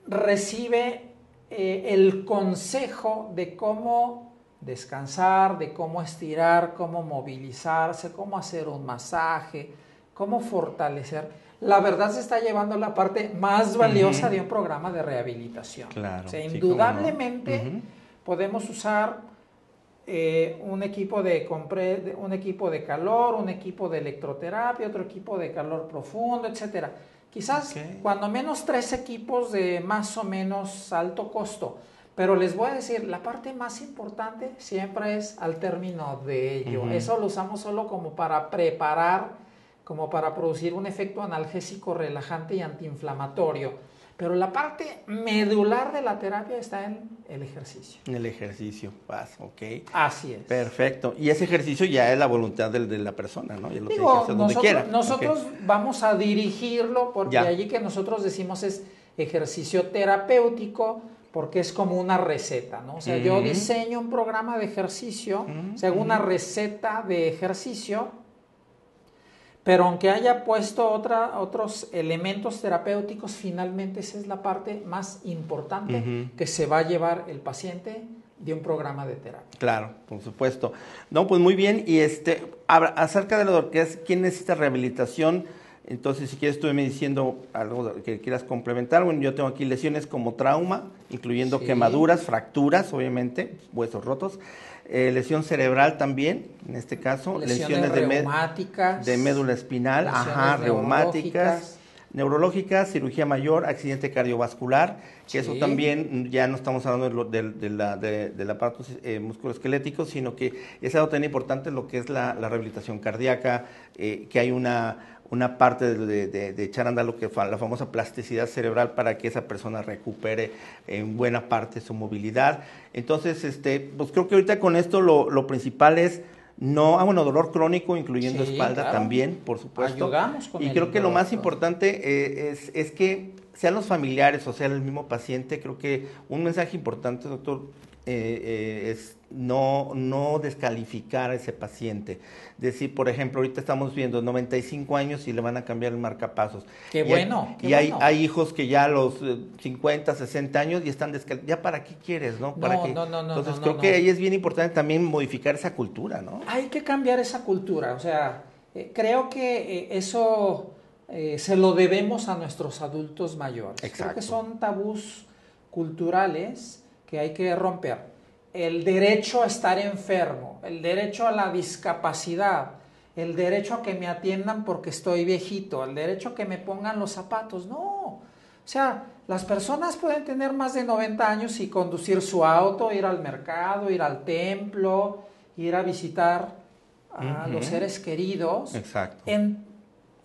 recibe eh, el consejo de cómo descansar, de cómo estirar, cómo movilizarse, cómo hacer un masaje, cómo fortalecer, la verdad se está llevando la parte más valiosa de un programa de rehabilitación. Claro. indudablemente podemos usar eh, un, equipo de, un equipo de calor, un equipo de electroterapia, otro equipo de calor profundo, etcétera. Quizás cuando menos tres equipos de más o menos alto costo. Pero les voy a decir, la parte más importante siempre es al término de ello. Eso lo usamos solo como para preparar, como para producir un efecto analgésico, relajante y antiinflamatorio pero la parte medular de la terapia está en el ejercicio. En el ejercicio, paz, ok. Así es. Perfecto. Y ese ejercicio ya es la voluntad de, la persona, ¿no? Ya lo Digo, que hacer nosotros, donde quiera. Nosotros vamos a dirigirlo, porque allí que nosotros decimos es ejercicio terapéutico, porque es como una receta, ¿no? O sea, yo diseño un programa de ejercicio, según una receta de ejercicio, pero aunque haya puesto otra, otros elementos terapéuticos, finalmente esa es la parte más importante que se va a llevar el paciente de un programa de terapia. Claro, por supuesto. No, pues muy bien. Y este, acerca de lo que es quién necesita rehabilitación, entonces si quieres tú me diciendo algo que quieras complementar. Bueno, yo tengo aquí lesiones como trauma, incluyendo quemaduras, fracturas, obviamente, huesos rotos. Eh, lesión cerebral también, en este caso, lesiones, de, de médula espinal, ajá, reumáticas, neurológicas, cirugía mayor, accidente cardiovascular, que eso también ya no estamos hablando del, de, la, del aparato eh, musculoesquelético, sino que es algo tan importante lo que es la, rehabilitación cardíaca, eh, que hay una una parte de, echar a andar lo que la famosa plasticidad cerebral para que esa persona recupere en buena parte su movilidad. Entonces, este, pues creo que ahorita con esto lo, principal es no, ah, bueno, dolor crónico, incluyendo espalda también, por supuesto. Ayudamos con y creo que lo más importante eh, es, es que sean los familiares o sea el mismo paciente, creo que un mensaje importante, doctor, eh, eh, es no, no descalificar a ese paciente. Decir, por ejemplo, ahorita estamos viendo 95 años y le van a cambiar el marcapasos. Qué bueno. y hay, hay, hijos que ya a los 50, eh, 60 años y están descalificados. ¿Ya para qué quieres, no? ¿Para no, no, no, no, Entonces creo que ahí es bien importante también modificar esa cultura, ¿no? Hay que cambiar esa cultura. O sea, creo que eso se lo debemos a nuestros adultos mayores. Exacto. Creo que son tabús culturales que hay que romper. El derecho a estar enfermo, el derecho a la discapacidad, el derecho a que me atiendan porque estoy viejito, el derecho a que me pongan los zapatos. No. O sea, las personas pueden tener más de 90 años y conducir su auto, ir al mercado, ir al templo, ir a visitar a los seres queridos. Exacto. En,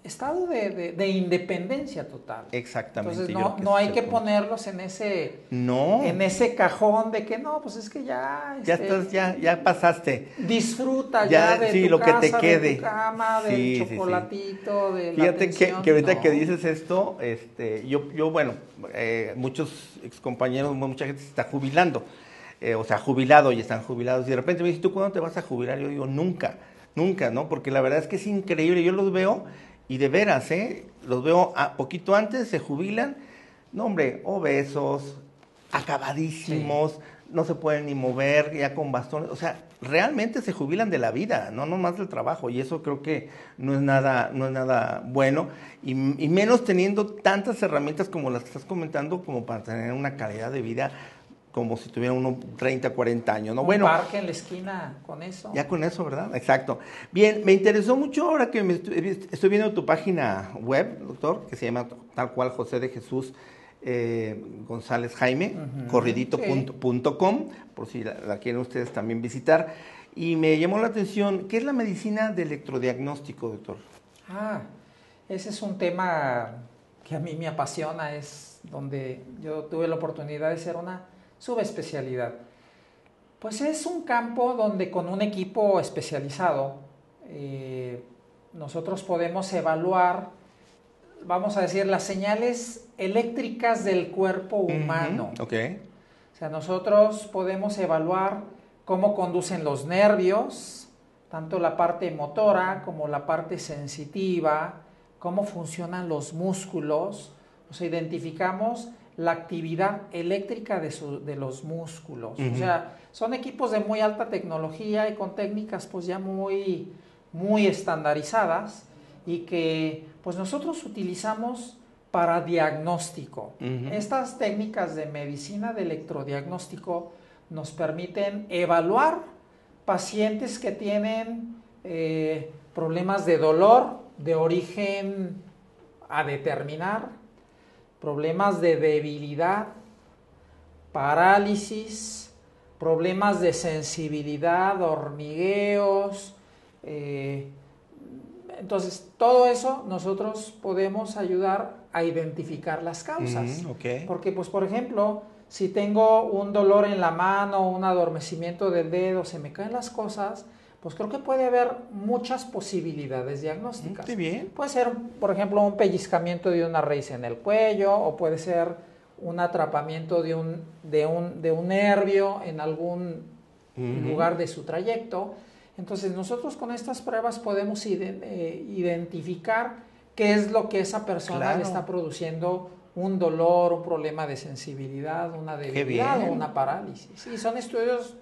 estado de, independencia total. Exactamente. Entonces no, no hay que ponerlos en ese, no. en ese cajón de que no, pues es que ya... ya este, estás, ya, ya pasaste. Disfruta ya, de tu lo casa, que te quede. de tu cama, del chocolatito, de Fíjate que, que, ahorita que dices esto, este, yo, yo bueno, eh, muchos excompañeros, mucha gente se está jubilando, eh, o sea, jubilado y están jubilados, y de repente me dicen, ¿tú cuándo te vas a jubilar? Yo digo, nunca, nunca, ¿no? Porque la verdad es que es increíble, yo los veo y de veras, ¿eh? Los veo a poquito antes, se jubilan, no hombre, obesos, acabadísimos, no se pueden ni mover, ya con bastones, o sea, realmente se jubilan de la vida, no nomás del trabajo, y eso creo que no es nada, no es nada bueno, y, y menos teniendo tantas herramientas como las que estás comentando, como para tener una calidad de vida como si tuviera uno 30, 40 años, ¿no? Un bueno, parque en la esquina con eso. Ya con eso, ¿verdad? Exacto. Bien, me interesó mucho ahora que me estoy, viendo tu página web, doctor, que se llama tal cual José de Jesús eh, González Jaime, corridito.com, por si la, quieren ustedes también visitar. Y me llamó la atención, ¿qué es la medicina de electrodiagnóstico, doctor? Ah, ese es un tema que a mí me apasiona, es donde yo tuve la oportunidad de ser una subespecialidad. Pues es un campo donde con un equipo especializado eh, nosotros podemos evaluar, vamos a decir, las señales eléctricas del cuerpo humano. O sea, nosotros podemos evaluar cómo conducen los nervios, tanto la parte motora como la parte sensitiva, cómo funcionan los músculos, sea, identificamos la actividad eléctrica de, de los músculos. O sea, son equipos de muy alta tecnología y con técnicas pues ya muy, muy estandarizadas y que pues nosotros utilizamos para diagnóstico. Estas técnicas de medicina de electrodiagnóstico nos permiten evaluar pacientes que tienen eh, problemas de dolor de origen a determinar, problemas de debilidad, parálisis, problemas de sensibilidad, hormigueos. Eh, entonces, todo eso nosotros podemos ayudar a identificar las causas. Mm, Porque, pues, por ejemplo, si tengo un dolor en la mano, un adormecimiento del dedo, se me caen las cosas, pues creo que puede haber muchas posibilidades diagnósticas. Muy bien. Puede ser, por ejemplo, un pellizcamiento de una raíz en el cuello o puede ser un atrapamiento de un, de un, de un nervio en algún lugar de su trayecto. Entonces nosotros con estas pruebas podemos eh, identificar qué es lo que esa persona le está produciendo un dolor, un problema de sensibilidad, una debilidad o una parálisis. Y son estudios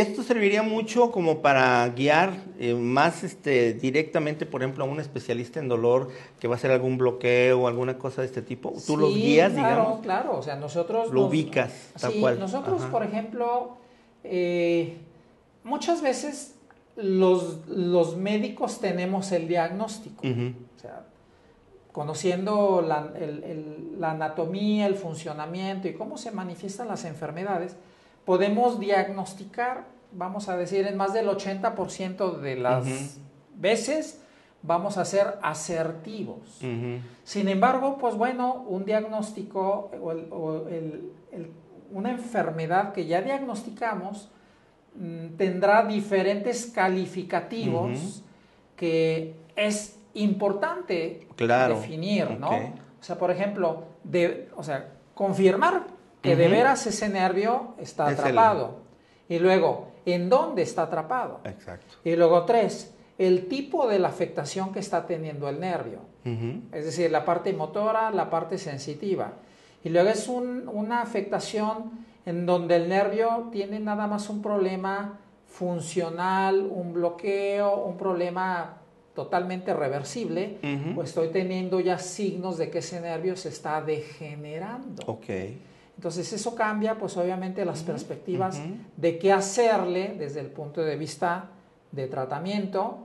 esto serviría mucho como para guiar eh, más este, directamente, por ejemplo, a un especialista en dolor que va a hacer algún bloqueo o alguna cosa de este tipo. ¿Tú los guías, claro, digamos? Claro, o sea, nosotros... Lo ubicas, tal sí, cual. Nosotros, por ejemplo, eh, muchas veces los, los, médicos tenemos el diagnóstico. O sea, conociendo la, la anatomía, el funcionamiento y cómo se manifiestan las enfermedades, podemos diagnosticar, vamos a decir, en más del 80% de las veces vamos a ser asertivos. Sin embargo, pues bueno, un diagnóstico o, una enfermedad que ya diagnosticamos mm, tendrá diferentes calificativos que es importante definir, ¿no? O sea, por ejemplo, de, o sea, confirmar que de veras ese nervio está atrapado. Y luego, ¿en dónde está atrapado? Exacto. Y luego tres, el tipo de la afectación que está teniendo el nervio. Es decir, la parte motora, la parte sensitiva. Y luego es una afectación en donde el nervio tiene nada más un problema funcional, un bloqueo, un problema totalmente reversible, pues estoy teniendo ya signos de que ese nervio se está degenerando. Okay. Entonces eso cambia pues obviamente las perspectivas de qué hacerle desde el punto de vista de tratamiento,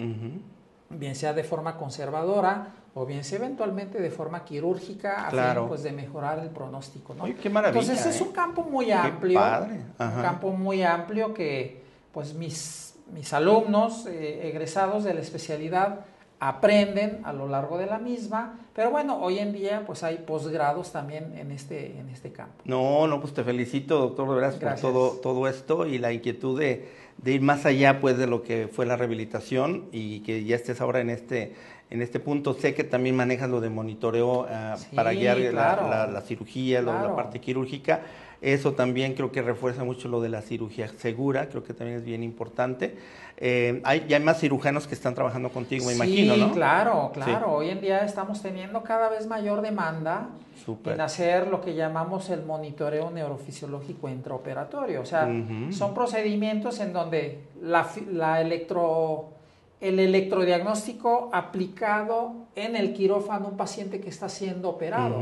bien sea de forma conservadora o bien sea eventualmente de forma quirúrgica a fin pues, de mejorar el pronóstico. ¿no? qué maravilla, Entonces es ¿eh? un campo muy amplio, un campo muy amplio que pues mis, mis alumnos eh, egresados de la especialidad aprenden a lo largo de la misma, pero bueno, hoy en día pues hay posgrados también en este, en este campo. No, no, pues te felicito, doctor, de verdad, por todo, todo esto y la inquietud de, ir más allá pues de lo que fue la rehabilitación y que ya estés ahora en este, en este punto. Sé que también manejas lo de monitoreo ah, para guiar la, cirugía, la parte quirúrgica. Eso también creo que refuerza mucho lo de la cirugía segura, creo que también es bien importante. Eh, hay, ya hay más cirujanos que están trabajando contigo, me imagino, ¿no? Claro, claro. Hoy en día estamos teniendo cada vez mayor demanda en hacer lo que llamamos el monitoreo neurofisiológico intraoperatorio. O sea, son procedimientos en donde la, la electro, el electrodiagnóstico aplicado en el quirófano un paciente que está siendo operado.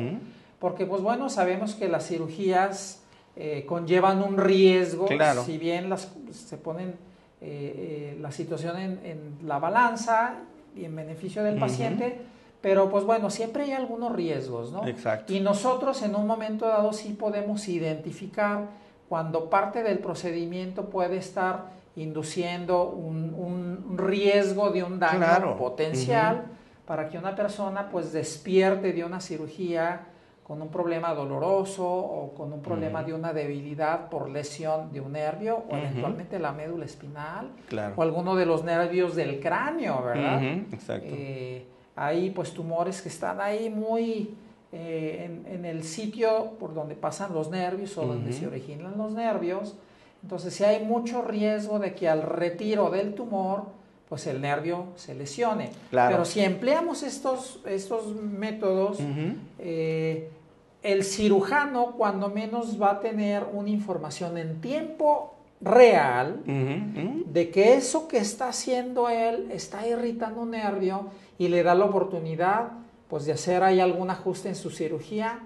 Porque, pues bueno, sabemos que las cirugías eh, conllevan un riesgo, si bien las, se ponen eh, eh, la situación en, la balanza y en beneficio del paciente, pero pues bueno, siempre hay algunos riesgos, ¿no? Exacto. Y nosotros en un momento dado sí podemos identificar cuando parte del procedimiento puede estar induciendo un, riesgo de un daño potencial para que una persona pues despierte de una cirugía con un problema doloroso o con un problema de una debilidad por lesión de un nervio o eventualmente la médula espinal o alguno de los nervios del cráneo, ¿verdad? Exacto. Eh, hay pues tumores que están ahí muy eh, en, el sitio por donde pasan los nervios o donde se originan los nervios. Entonces si hay mucho riesgo de que al retiro del tumor pues el nervio se lesione. Pero si empleamos estos, estos métodos, el cirujano cuando menos va a tener una información en tiempo real de que eso que está haciendo él está irritando un nervio y le da la oportunidad pues de hacer ahí algún ajuste en su cirugía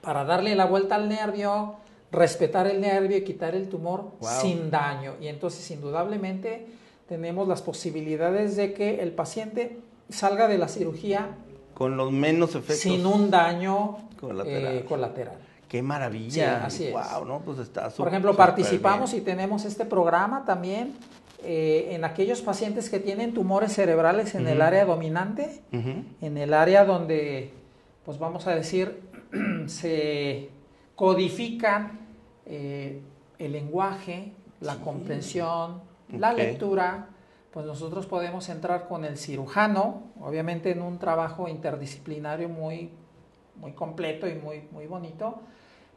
para darle la vuelta al nervio, respetar el nervio y quitar el tumor sin daño. Y entonces indudablemente tenemos las posibilidades de que el paciente salga de la cirugía con los menos efectos. Sin un daño eh, colateral. Qué maravilla. así wow, ¿no? Pues está Por ejemplo, participamos y tenemos este programa también eh, en aquellos pacientes que tienen tumores cerebrales en el área dominante, en el área donde, pues vamos a decir, se codifican eh, el lenguaje, la comprensión, la lectura, pues nosotros podemos entrar con el cirujano, obviamente en un trabajo interdisciplinario muy, muy completo y muy, muy bonito,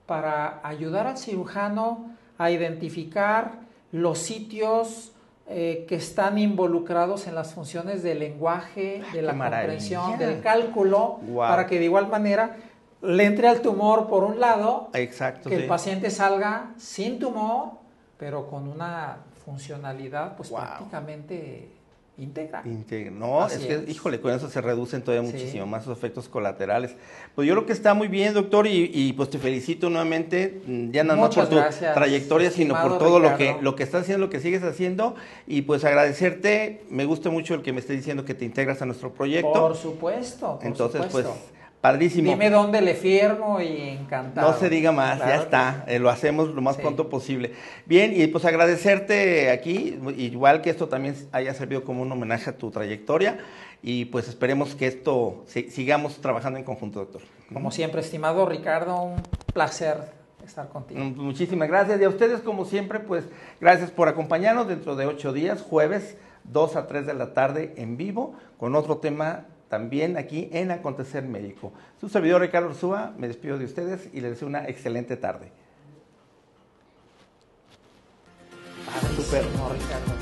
para ayudar al cirujano a identificar los sitios eh, que están involucrados en las funciones del lenguaje, de la comprensión, del cálculo, para que de igual manera le entre al tumor por un lado, Exacto, que el paciente salga sin tumor, pero con una funcionalidad pues prácticamente íntegra. No, es que, híjole, con eso se reducen todavía muchísimo más los efectos colaterales. Pues yo creo que está muy bien, doctor, y, pues te felicito nuevamente, mm, ya no por tu trayectoria, sino por todo lo que, lo que estás haciendo, lo que sigues haciendo, y pues agradecerte, me gusta mucho el que me estés diciendo que te integras a nuestro proyecto. Por supuesto, por Entonces, pues Padrísimo. Dime dónde le firmo y encantado. No se diga más, ya está, eh, lo hacemos lo más pronto posible. Bien, y pues agradecerte aquí, igual que esto también haya servido como un homenaje a tu trayectoria y pues esperemos que esto sigamos trabajando en conjunto, doctor. Como siempre, estimado Ricardo, un placer estar contigo. Mm, muchísimas gracias y a ustedes como siempre, pues gracias por acompañarnos dentro de ocho días, jueves 2 a 3 de la tarde en vivo con otro tema también aquí en Acontecer Médico. Su servidor Ricardo Ursúa, me despido de ustedes y les deseo una excelente tarde. Super. Ricardo.